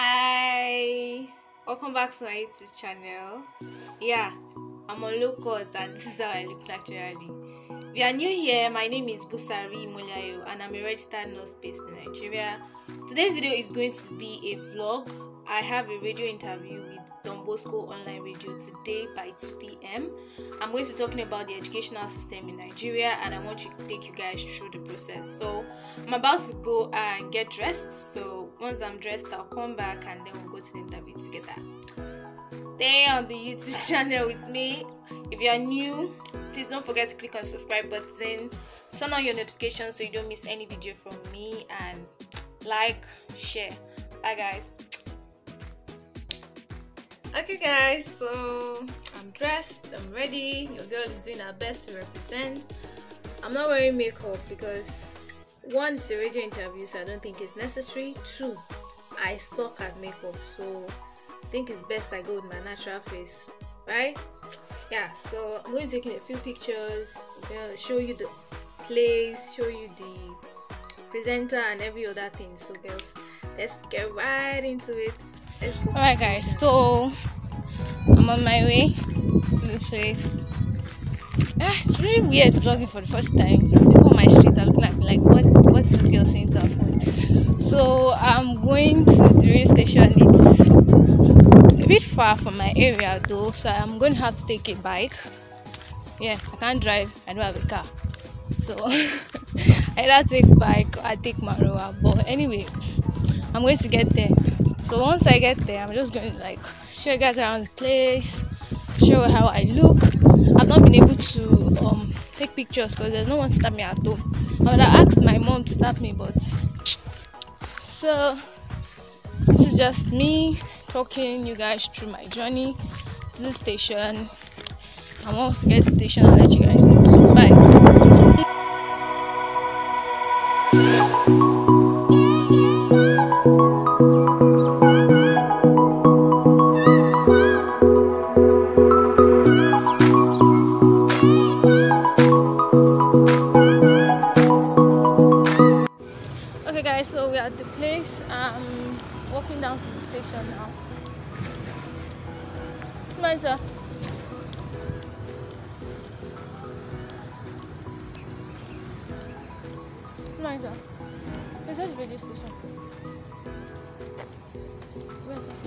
Hi, welcome back to my YouTube channel. Yeah, I'm on low cut and this is how I look naturally. If you are new here, my name is Busari Moliayo and I'm a registered nurse based in Nigeria. Today's video is going to be a vlog. I have a radio interview with Don Bosco Online Radio today by 2 p.m. I'm going to be talking about the educational system in Nigeria and I want to take you guys through the process. So I'm about to go and get dressed. So once I'm dressed, I'll come back and then we'll go to the interview together. Stay on the YouTube channel with me. If you are new, please don't forget to click on subscribe button, turn on your notifications so you don't miss any video from me, and like, share. Bye, guys. Okay, guys, so I'm dressed, I'm ready. Your girl is doing her best to represent. I'm not wearing makeup because one is a radio interview, so I don't think it's necessary. Two, I suck at makeup, so I think it's best I go with my natural face, right? Yeah, so I'm going to take a few pictures, show you the place, show you the presenter, and every other thing. So, girls, let's get right into it. Let's go. Alright, guys, so I'm on my way to the place. Ah, it's really weird vlogging for the first time. Street are looking like, what, what is this girl saying to her phone? So I'm going to the radio station. It's a bit far from my area though, so I'm going to have to take a bike. Yeah, I can't drive. I don't have a car, so I either take bike or I take Marwa. But anyway, I'm going to get there. So once I get there, I'm just going to like show you guys around the place, show how I look. I've not been able to um take pictures because there's no one to stop me at home. I would have asked my mom to stop me, but so this is just me talking you guys through my journey to the station. And once we get to the station, I'll let you guys know.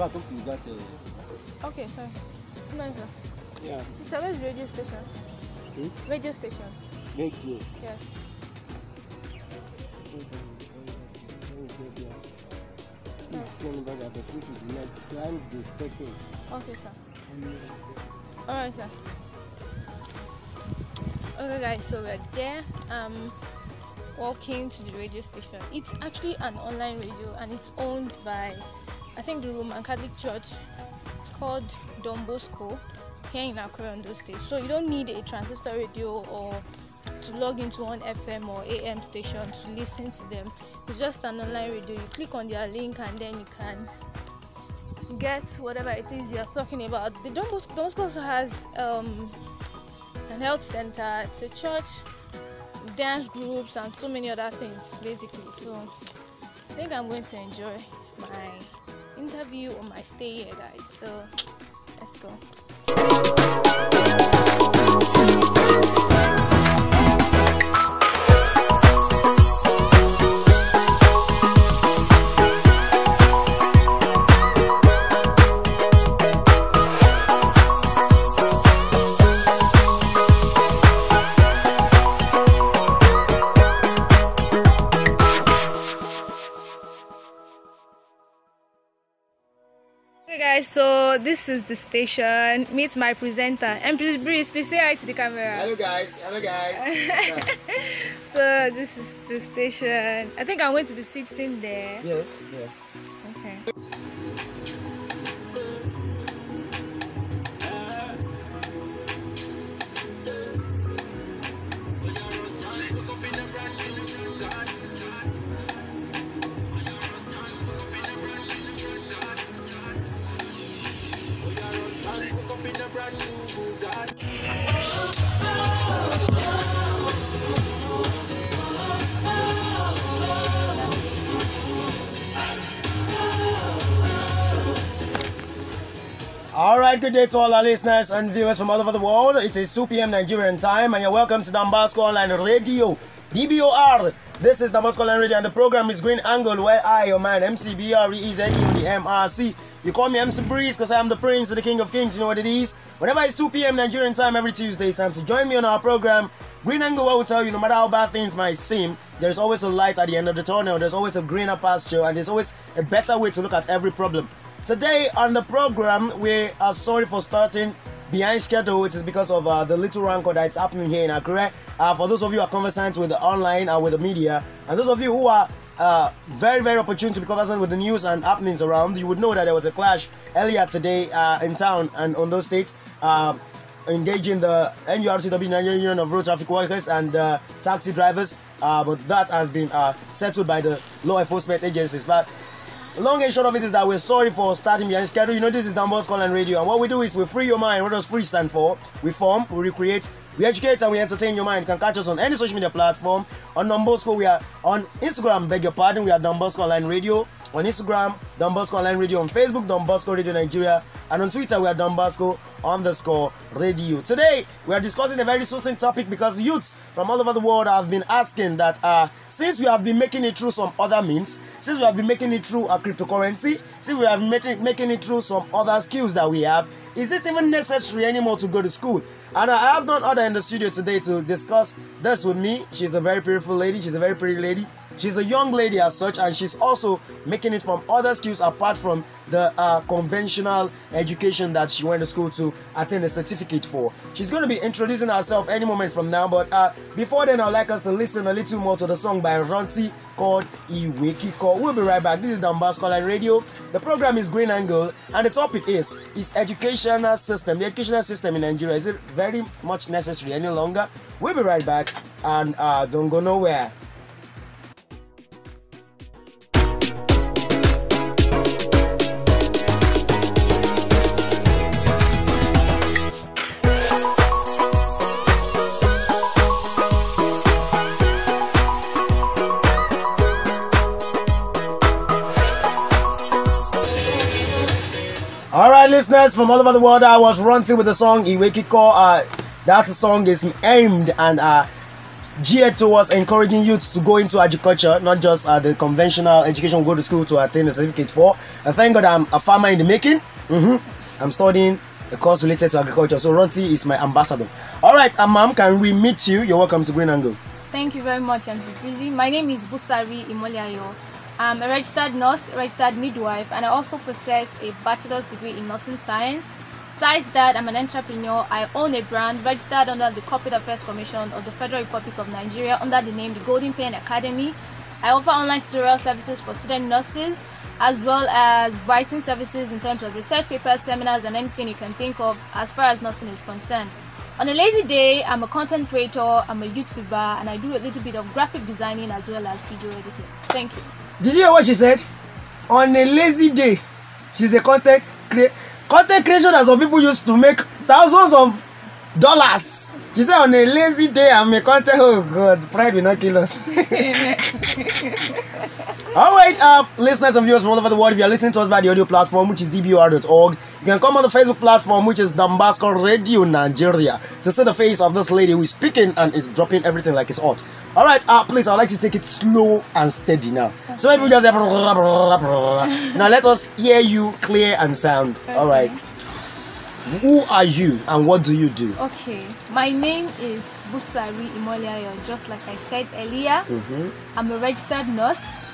Go talk to that. Uh, Okay, sorry. Come on, sir. yeah. Sister, where's radio station? Hmm? Radio station. Thank you. Yes. Yes. Okay, sir. Alright, sir. Okay, guys, so we're there. Um, walking to the radio station. It's actually an online radio and it's owned by, I think, the Roman Catholic Church. It's called Don Bosco here in Akure, those days. So you don't need a transistor radio or to log into one FM or AM station to listen to them. It's just an online radio. You click on their link and then you can get whatever it is you're talking about. The Don Bosco, Don Bosco also has um, an health center. It's a church, dance groups, and so many other things basically. So I think I'm going to enjoy my interview on my stay here, guys. So let's go. So this is the station. Meet my presenter. And please Breeze, please say hi to the camera. Hello guys, hello guys. So this is the station. I think I'm going to be sitting there. yeah, yeah. Good day to all our listeners and viewers from all over the world. It is 2 p.m. Nigerian time, and you're welcome to Don Bosco Online Radio, DBOR. This is Don Bosco Online Radio, and the program is Green Angle, where I, your man, MCBRE, is on the MRC. You call me MC Breeze because I am the Prince, or the King of Kings. You know what it is? Whenever it's 2 p.m. Nigerian time every Tuesday, it's time to join me on our program. Green Angle, we tell you no matter how bad things might seem, there's always a light at the end of the tunnel, there's always a greener pasture, and there's always a better way to look at every problem. Today on the program, we are sorry for starting behind schedule. It is because of uh, the little rancor that's happening here in Akure. Uh, for those of you who are conversant with the online and with the media, and those of you who are uh, very, very opportune to be conversant with the news and happenings around, you would know that there was a clash earlier today uh, in town and on those states. Uh, engaging the NURTW Nigerian Union of Road Traffic Workers and uh, taxi drivers, but that has been settled by the law enforcement agencies. But long and short of it is that we're sorry for starting behind schedule. You know, this is Don Bosco Online Radio, and what we do is we free your mind. What does free stand for? We form, we recreate, we educate, and we entertain your mind. You can catch us on any social media platform. On Don Bosco, we are on Instagram, beg your pardon, we are Don Bosco Online Radio. On Instagram, Don Bosco Online Radio. On Facebook, Don Bosco Radio Nigeria. And on Twitter, we are Don Bosco underscore radio. Today, we are discussing a very succinct topic because youths from all over the world have been asking that uh, since we have been making it through some other means, since we have been making it through a cryptocurrency, since we have been making, making it through some other skills that we have, is it even necessary anymore to go to school? And I have not other in the studio today to discuss this with me. She's a very beautiful lady. She's a very pretty lady. She's a young lady as such, and she's also making it from other skills apart from the uh, conventional education that she went to school to attain a certificate for. She's going to be introducing herself any moment from now, but uh, before then, I'd like us to listen a little more to the song by Ronti called Iwekiko. We'll be right back. This is Don Bosco Line Radio. The program is Green Angle, and the topic is Is educational system, the educational system in Nigeria, is it very much necessary any longer? We'll be right back, and uh, don't go nowhere. Listeners from all over the world, I was ranting with the song Iwekiko. Uh, that song is aimed and uh, geared towards encouraging youths to go into agriculture, not just uh, the conventional education go to school to attain a certificate for. And thank God I'm a farmer in the making. Mm-hmm. I'm studying a course related to agriculture. So Ronti is my ambassador. All right, uh, can we meet you? You're welcome to Green Angle. Thank you very much, MC Breezey. My name is Busari Imoleayo. I'm a registered nurse, registered midwife, and I also possess a bachelor's degree in nursing science. Besides that, I'm an entrepreneur. I own a brand registered under the Corporate Affairs Commission of the Federal Republic of Nigeria under the name the Golden Pen Academy. I offer online tutorial services for student nurses as well as writing services in terms of research papers, seminars, and anything you can think of as far as nursing is concerned. On a lazy day, I'm a content creator, I'm a YouTuber, and I do a little bit of graphic designing as well as video editing. Thank you. Did you hear what she said? On a lazy day, she's a content creator. Content creation that some people used to make thousands of dollars. She said on a lazy day, I'm a content. Oh God, pride will not kill us. all right, uh, listeners and viewers from all over the world, if you're listening to us by the audio platform, which is dbr.org, you can come on the Facebook platform, which is Don Bosco Radio Nigeria, to see the face of this lady who is speaking and is dropping everything like it's hot. All right, uh, please, I'd like to take it slow and steady now. So maybe we just have now let us hear you clear and sound. All right. Who are you and what do you do? Okay, my name is Busari Imoleayo, just like I said earlier. I'm a registered nurse,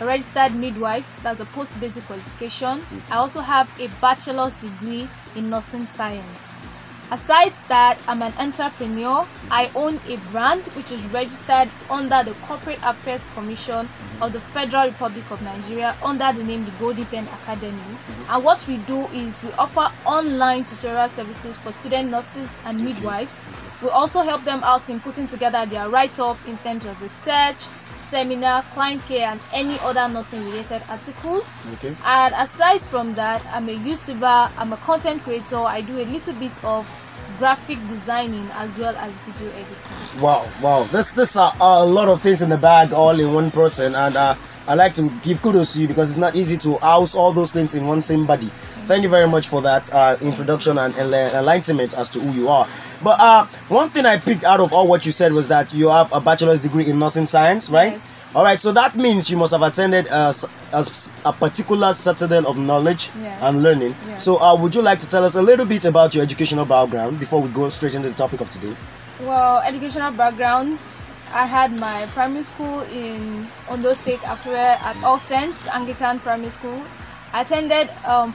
registered midwife, that's a post basic qualification. I also have a bachelor's degree in nursing science. Aside that, I'm an entrepreneur. I own a brand which is registered under the Corporate Affairs Commission of the Federal Republic of Nigeria under the name the Golden Pen Academy. Mm-hmm. And what we do is we offer online tutorial services for student nurses and midwives. We also help them out in putting together their write-up in terms of research, seminar, client care, and any other nursing related article. Okay. And aside from that, I'm a YouTuber, I'm a content creator, I do a little bit of graphic designing as well as video editing. Wow, wow. This this are a lot of things in the bag all in one person and uh, I like to give kudos to you because it's not easy to house all those things in one same body. Thank you very much for that uh, introduction and enli- enlightenment as to who you are. But uh, one thing I picked out of all what you said was that you have a bachelor's degree in nursing science, right? Yes. All right, so that means you must have attended a particular citadel of knowledge Yes. and learning. Yes. So, uh, would you like to tell us a little bit about your educational background before we go straight into the topic of today? Well, educational background. I had my primary school in Ondo State, Akure, at All Saints Anglican Primary School. I attended um,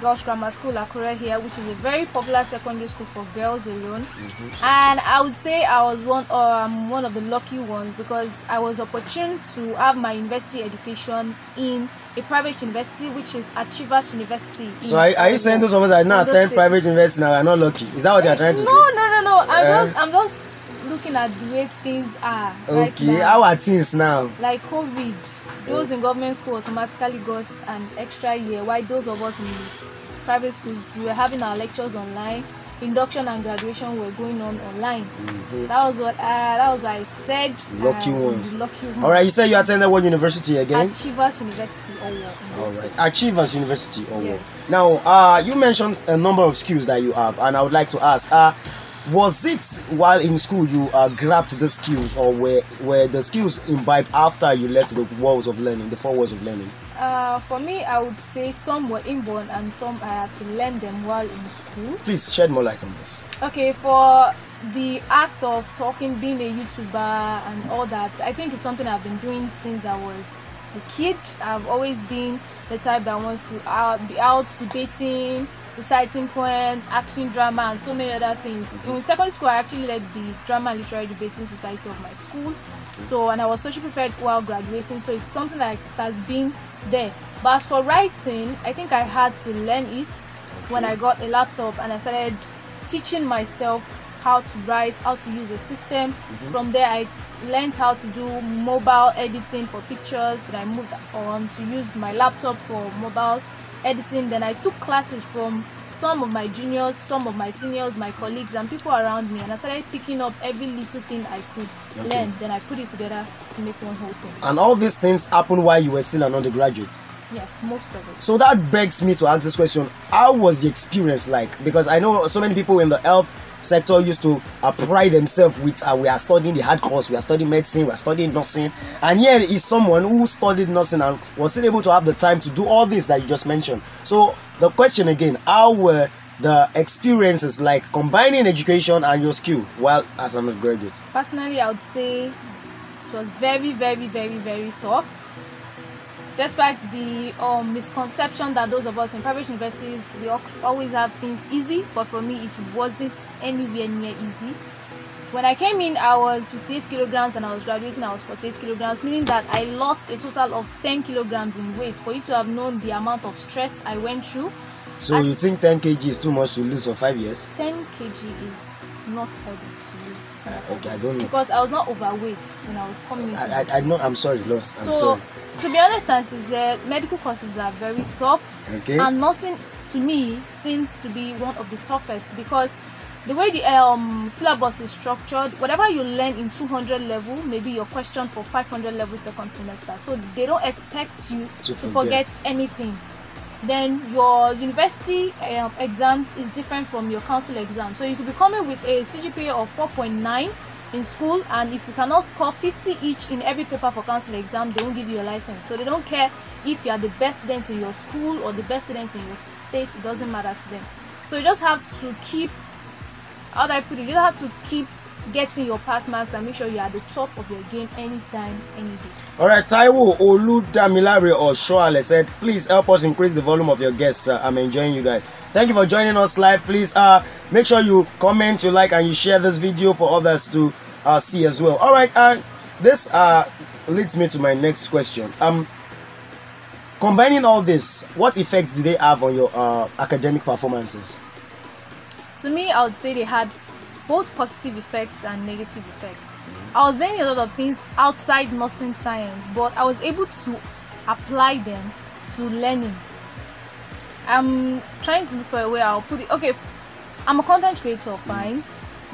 Girls Grammar School, Akure here, which is a very popular secondary school for girls alone. And I would say I was one, um, one of the lucky ones because I was opportune to have my university education in a private university, which is Achievers University. So, are, are you saying those of us that now attend private university now are not lucky? Is that what you're trying to no, say? No, no, no. no. I'm Eh? just, I'm just looking at the way things are. Okay, now. how are things now? Like COVID, those in government school automatically got an extra year. While those of us in private schools, we were having our lectures online. Induction and graduation were going on online. That was what uh, that was what I said. Mm-hmm. Lucky um, ones. Lucky ones. All right, you said you attended what university again? Achievers University. Oh, All right, Achievers University. Oh, Yes. now uh, you mentioned a number of skills that you have, and I would like to ask: uh, Was it while in school you uh, grabbed the skills, or were were the skills imbibed after you left the walls of learning, the four walls of learning? Uh, for me, I would say some were inborn and some I had to learn them while in school. Please shed more light on this. Okay, for the act of talking, being a YouTuber, and all that, I think it's something I've been doing since I was a kid. I've always been the type that wants to out, be out debating, reciting poems, acting drama, and so many other things. Mm-hmm. In secondary school, I actually led the drama and literary debating society of my school. So, and I was social prepared while graduating. So it's something that has been there. But as for writing, I think I had to learn it when I got a laptop and I started teaching myself how to write, how to use a system. Mm-hmm. From there, I learned how to do mobile editing for pictures. Then I moved on to use my laptop for mobile editing. Then I took classes from some of my juniors, some of my seniors, my colleagues, and people around me. And I started picking up every little thing I could Okay. learn. Then I put it together to make one whole thing. And all these things happened while you were still an undergraduate. Yes, most of it. So that begs me to ask this question: How was the experience like? Because I know so many people in the health sector used to pride themselves with uh, we are studying the hard course, we are studying medicine, we are studying nursing, and here is someone who studied nursing and was still able to have the time to do all this that you just mentioned. So the question again: How were the experiences like combining education and your skill while as an undergraduate? Personally, I would say it was very, very, very, very tough. Despite the um, misconception that those of us in private universities we always have things easy, but for me it wasn't anywhere near easy. When I came in, I was 58 kilograms and I was graduating, I was 48 kilograms, meaning that I lost a total of 10 kilograms in weight. For you to have known the amount of stress I went through, So you think 10 kg is too much to lose for five years? 10 kg is not healthy to lose. Uh, okay, I don't know. Because I was not overweight when I was coming I, I, I know. I'm sorry, lost. I'm so sorry. To be honest and sincere medical courses are very tough Okay. and nursing to me seems to be one of the toughest because the way the um syllabus is structured whatever you learn in 200 level maybe your question for 500 level second semester so they don't expect you To to, forget. forget. anything then your university um, exams is different from your council exam so you could be coming with a cgpa of 4.9 in school and if you cannot score 50 each in every paper for council exam they won't give you a license so they don't care if you are the best student in your school or the best student in your state it doesn't matter to them so you just have to keep how do i put it you just have to keep getting your pass marks and make sure you're at the top of your game anytime any day All right, Taiwo Oludamilare Oshoale said, please help us increase the volume of your guests. Uh, I'm enjoying you guys. Thank you for joining us live. Please uh, make sure you comment, you like, and you share this video for others to uh, see as well. All right, uh, this uh, leads me to my next question. Um, combining all this, what effects did they have on your uh, academic performances? to me i would say they had both positive effects and negative effects i was learning a lot of things outside nursing science but i was able to apply them to learning i'm trying to look for a way i'll put it okay I'm a content creator fine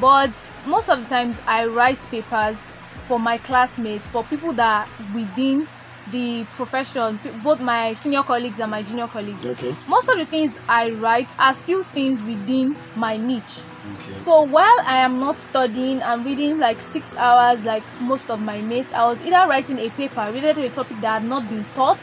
but most of the times i write papers for my classmates for people that are within the profession, both my senior colleagues and my junior colleagues. Okay. Most of the things I write are still things within my niche. Okay. So while I am not studying and reading like six hours like most of my mates, I was either writing a paper related to a topic that had not been taught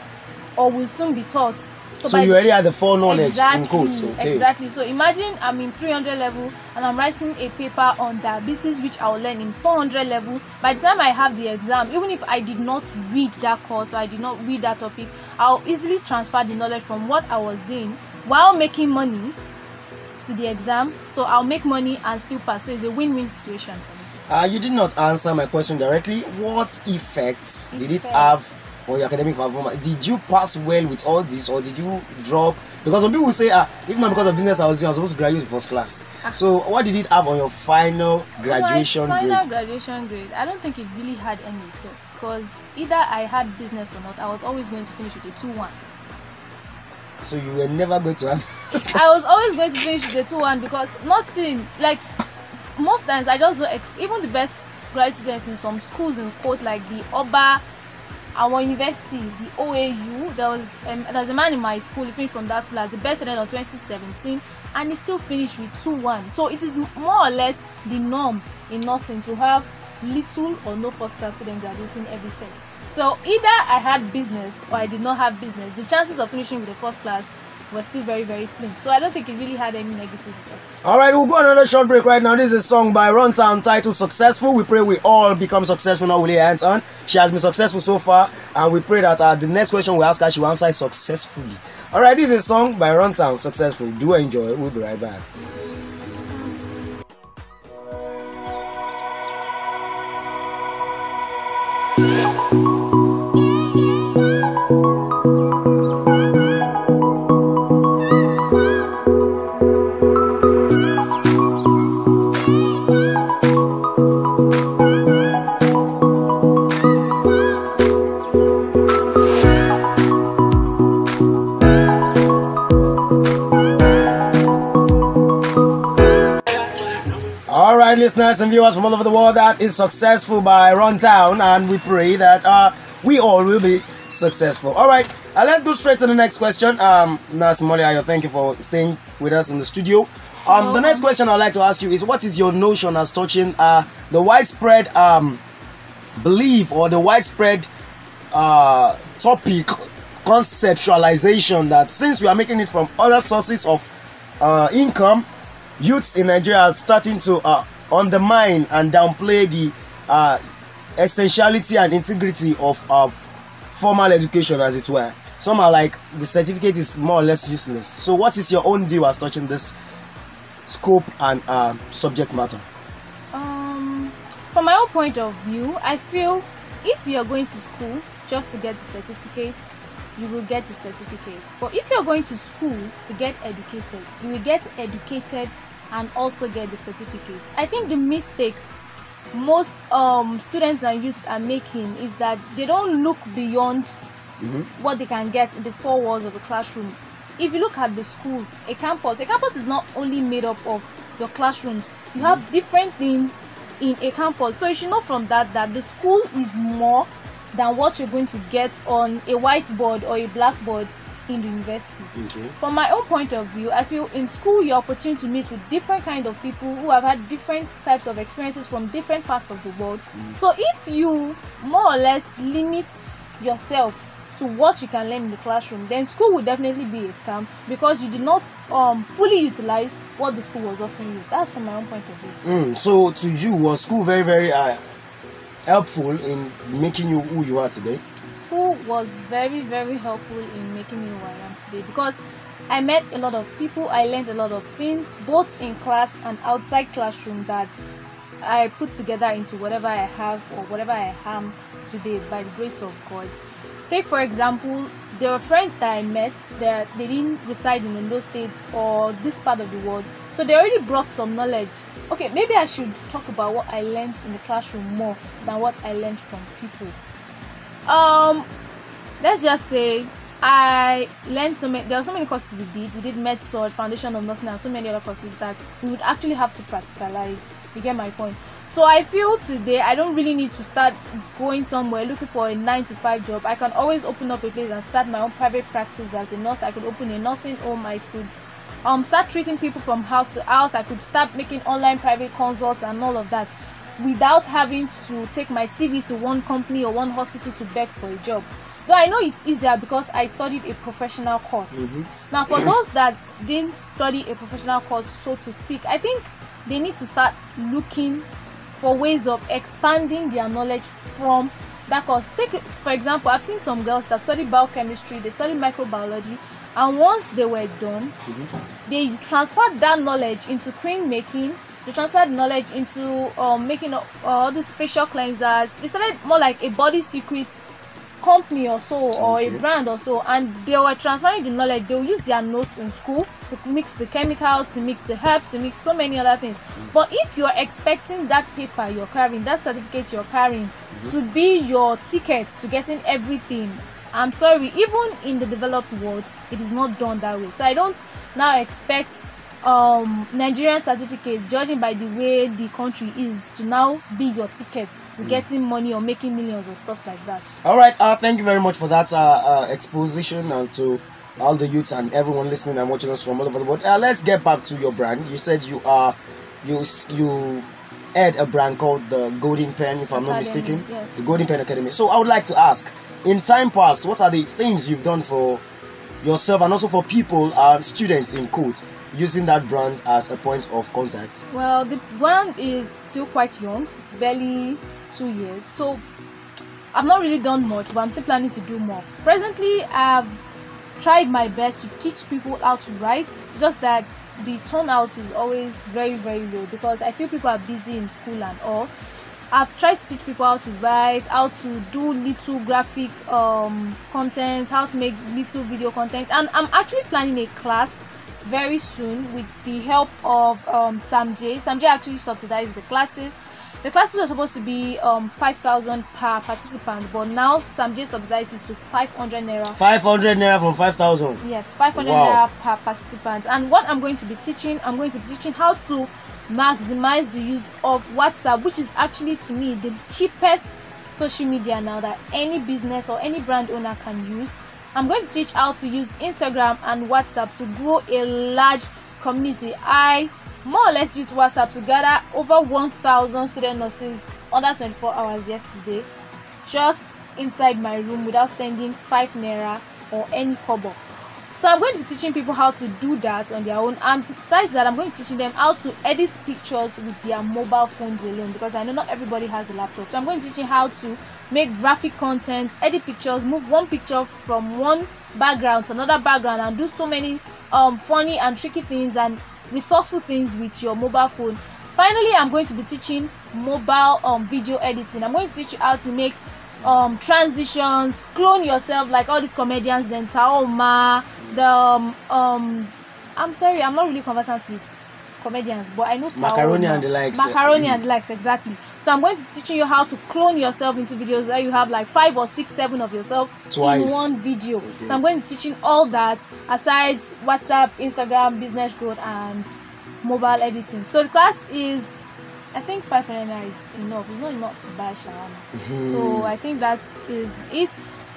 or will soon be taught. So, by you already had the foreknowledge exactly, in quotes. Okay. Exactly. So imagine I'm in 300 level and I'm writing a paper on diabetes, which I'll learn in 400 level. By the time I have the exam, even if I did not read that course or I did not read that topic, I'll easily transfer the knowledge from what I was doing while making money to the exam. So I'll make money and still pass. So it's a win-win situation for me. Uh, you did not answer my question directly. What effects did it have on your academic performance? Did you pass well with all this, or did you drop? Because some people say, ah, if not because of business I was doing, I was supposed to graduate first class. So, what did it have on your final graduation my final grade? graduation grade, I don't think it really had any effect because either I had business or not, I was always going to finish with a 2-1. So you were never going to have. I was always going to finish with a 2 1 because nothing, like, most times I just don't, ex- even the best grad students in some schools in quote, like the OBA, our university, the OAU, there was um, there's a man in my school, he finished from that as the best student of 2017, and he still finished with 2 1. So it is more or less the norm in nursing to have little or no first class student graduating every sem. So either I had business or I did not have business. The chances of finishing with a first class were still very very slim. So I don't think it really had any negative effect. All right, we'll go another short break right now. This is a song by Runtown titled Successful. We pray we all become successful now. We lay hands on. She has been successful so far, and we pray that uh, the next question we ask her, she will answer successfully. All right, this is a song by Runtown Successful. Do enjoy. We'll be right back. Listeners and viewers from all over the world, that is successful by Runtown, and we pray that uh, we all will be successful. All right, uh, let's go straight to the next question. Um, Nasimoli Ayo, thank you for staying with us in the studio. Um, the next question I'd like to ask you is, what is your notion as touching uh, the widespread um, belief or the widespread uh, topic conceptualization that since we are making it from other sources of uh, income, youths in Nigeria are starting to uh, undermine and downplay the uh, essentiality and integrity of uh, formal education, as it were. Some are like the certificate is more or less useless. So, what is your own view as touching this scope and uh, subject matter? Um, from my own point of view, I feel if you're going to school just to get the certificate, you will get the certificate. But if you're going to school to get educated, you will get educated and also get the certificate. I think the mistake most um, students and youths are making is that they don't look beyond what they can get in the four walls of the classroom. If you look at the school, a campus, a campus is not only made up of your classrooms. You have different things in a campus. So you should know from that that the school is more than what you're going to get on a whiteboard or a blackboard in the university. From my own point of view, I feel in school you're opportunity to meet with different kind of people who have had different types of experiences from different parts of the world. So if you more or less limit yourself to what you can learn in the classroom, then school will definitely be a scam because you did not um, fully utilize what the school was offering you. That's from my own point of view. Mm, so, to you, was school very, very uh, helpful in making you who you are today? School was very very helpful in making me who I am today because I met a lot of people, I learned a lot of things both in class and outside classroom that I put together into whatever I have or whatever I am today by the grace of God. Take for example, there were friends that I met that they didn't reside in Ondo State or this part of the world, so they already brought some knowledge. Okay, maybe I should talk about what I learned in the classroom more than what I learned from people um let's just say i learned so many there were so many courses we did we did medsol foundation of nursing and so many other courses that we would actually have to practicalize you get my point So I feel today I don't really need to start going somewhere looking for a nine to five job. I can always open up a place and start my own private practice as a nurse. I could open a nursing home. I could um start treating people from house to house. I could start making online private consults and all of that without having to take my CV to one company or one hospital to beg for a job. Though I know it's easier because I studied a professional course. Mm-hmm. Now, for those that didn't study a professional course, so to speak, I think they need to start looking for ways of expanding their knowledge from that course. Take for example, I've seen some girls that study biochemistry, they study microbiology, and once they were done, mm-hmm. they transferred that knowledge into cream making. They transferred knowledge into um, making uh, all these facial cleansers. They started more like a body secret company or so or Okay. a brand or so. And they were transferring the knowledge. They will use their notes in school to mix the chemicals to mix the herbs to mix so many other things. But if you're expecting that paper you're carrying that certificate you're carrying to be your ticket to getting everything i'm sorry even in the developed world it is not done that way. So i don't now expect um nigerian certificate judging by the way the country is to now be your ticket to getting money or making millions or stuff like that All right. Uh, thank you very much for that uh, uh, exposition uh, to all the youths and everyone listening and watching us from all over the world. Uh, let's get back to your brand. You said you are you you had a brand called the Golden Pen, if I'm not mistaken. yes. The Golden Pen Academy. So I would like to ask, in time past, what are the things you've done for yourself and also for people, uh, students in quotes, using that brand as a point of contact? Well, the brand is still quite young. It's barely two years. So I've not really done much, but I'm still planning to do more. Presently, I've tried my best to teach people how to write, just that the turnout is always very, very low because I feel people are busy in school and all. I've tried to teach people how to write, how to do little graphic um, content, how to make little video content, and I'm actually planning a class very soon with the help of um, Sam J. Sam J actually subsidized the classes. The classes were supposed to be um, 5,000 per participant, but now Sam J subsidized it to 500 naira 500 naira from 5,000. Yes, 500 Wow. naira per participant. And what I'm going to be teaching, I'm going to be teaching how to maximize the use of WhatsApp, which is actually to me the cheapest social media now that any business or any brand owner can use. I'm going to teach how to use Instagram and WhatsApp to grow a large community. I more or less used WhatsApp to gather over 1,000 student nurses under 24 hours yesterday just inside my room without spending 5 naira or any kobo. So I'm going to be teaching people how to do that on their own and besides that I'm going to be teaching them how to edit pictures with their mobile phones alone because I know not everybody has a laptop. So I'm going to teach you how to make graphic content, edit pictures, move one picture from one background to another background and do so many um funny and tricky things and resourceful things with your mobile phone. Finally, I'm going to be teaching mobile um video editing. I'm going to teach you how to make um transitions clone yourself like all these comedians then taoma the um, um i'm sorry i'm not really conversant with comedians but i know Macaroni and the likes. macaroni and the likes exactly so i'm going to teaching you how to clone yourself into videos where you have like five or six seven of yourself Twice. in one video Okay. so i'm going to teaching all that aside whatsapp instagram business growth and mobile editing so the class is I think 500 naira is enough. It's not enough to buy shawarma. So I think that is it.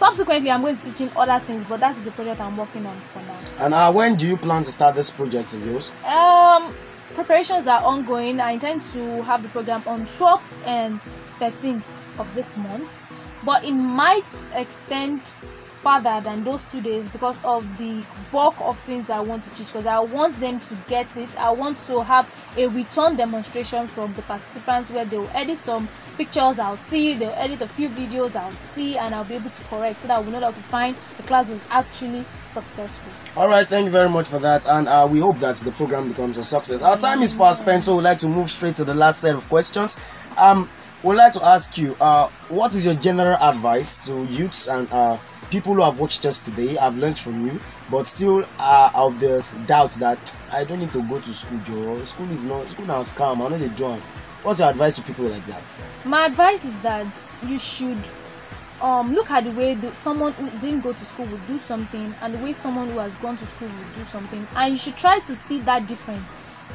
Subsequently, I'm going to teach in other things, but that is the project I'm working on for now. And uh, when do you plan to start this project of yours? Um, preparations are ongoing. I intend to have the program on 12th and 13th of this month, but it might extend further than those two days because of the bulk of things I want to teach. Because I want them to get it. I want to have a return demonstration from the participants where they'll edit some pictures. I'll see. They'll edit a few videos. I'll see, and I'll be able to correct so that we know that we find the class was actually successful. All right, thank you very much for that, and uh, we hope that the program becomes a success. Our time is fast spent, so we'd like to move straight to the last set of questions. Um, we'd like to ask you, uh, what is your general advice to youths and uh, people who have watched us today? I've learned from you, but still uh, of the doubt that I don't need to go to school, Joe. School is not school now scam. I know they do. What's your advice to people like that? my advice is that you should um look at the way the, someone who didn't go to school would do something and the way someone who has gone to school would do something and you should try to see that difference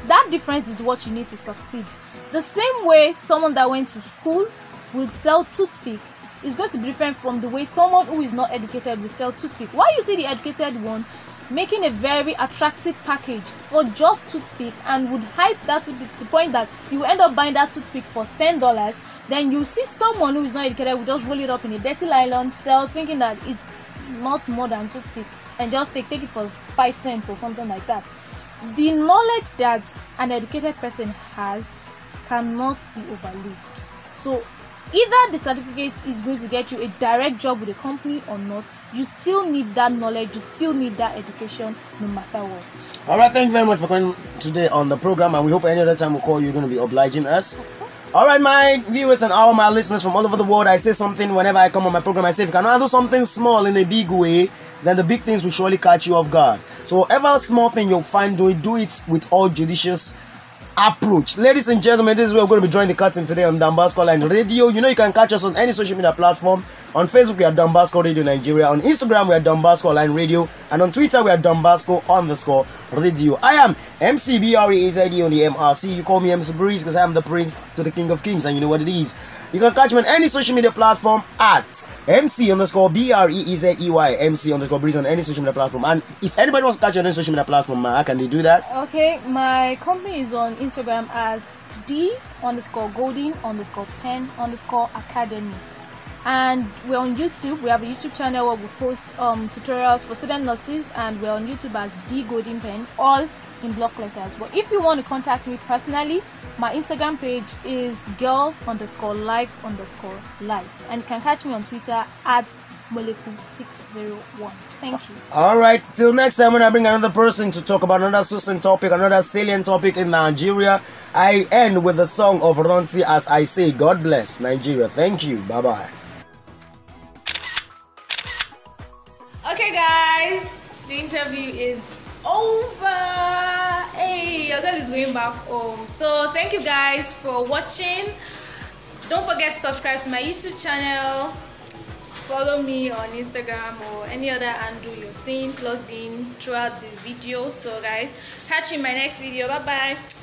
that difference is what you need to succeed The same way someone that went to school would sell toothpick is going to be different from the way someone who is not educated will sell toothpick. Why you see the educated one making a very attractive package for just toothpick and would hype that toothpick to the point that you end up buying that toothpick for ten dollars then you see someone who is not educated will just roll it up in a dirty nylon sell thinking that it's not more than toothpick and just take take it for five cents or something like that the knowledge that an educated person has cannot be overlooked so either the certificate is going to get you a direct job with a company or not you still need that knowledge you still need that education no matter what All right, thank you very much for coming today on the program, and we hope any other time we call you, you're going to be obliging us. All right, my viewers and all my listeners from all over the world, I say something whenever I come on my program. I say, if you can handle something small in a big way, then the big things will surely catch you off guard. So, whatever small thing you'll find doing, do it with all judicious approach. Ladies and gentlemen, this is where we're going to be drawing the curtain today on Don Bosco Line Radio. You know, you can catch us on any social media platform. On Facebook, we are Don Bosco Radio Nigeria. On Instagram, we are Don Bosco Line Radio. And on Twitter, we are Dambasco underscore radio. I am MCBREAZD on the MRC. You call me MC Breeze because I am the prince to the king of kings, and you know what it is. You can catch me on any social media platform at MC underscore B R E E Z E Y MC underscore Breeze on any social media platform. And if anybody wants to catch you on any social media platform, how can they do that? okay my company is on instagram as d underscore golden underscore pen underscore academy and we're on youtube we have a youtube channel where we post um, tutorials for student nurses and we're on youtube as d golden pen all in block letters but if you want to contact me personally my instagram page is girl underscore like underscore lights and you can catch me on twitter at molecule601 thank you All right, till next time when I bring another person to talk about another susan topic, another salient topic in Nigeria, I end with the song of Ronti as I say, God bless Nigeria. Thank you. Bye bye. Okay, guys, the interview is over. Girl is going back home. So, thank you guys for watching. Don't forget to subscribe to my YouTube channel. Follow me on Instagram or any other handle you're seeing plugged in throughout the video. So, guys, catch you in my next video. Bye bye.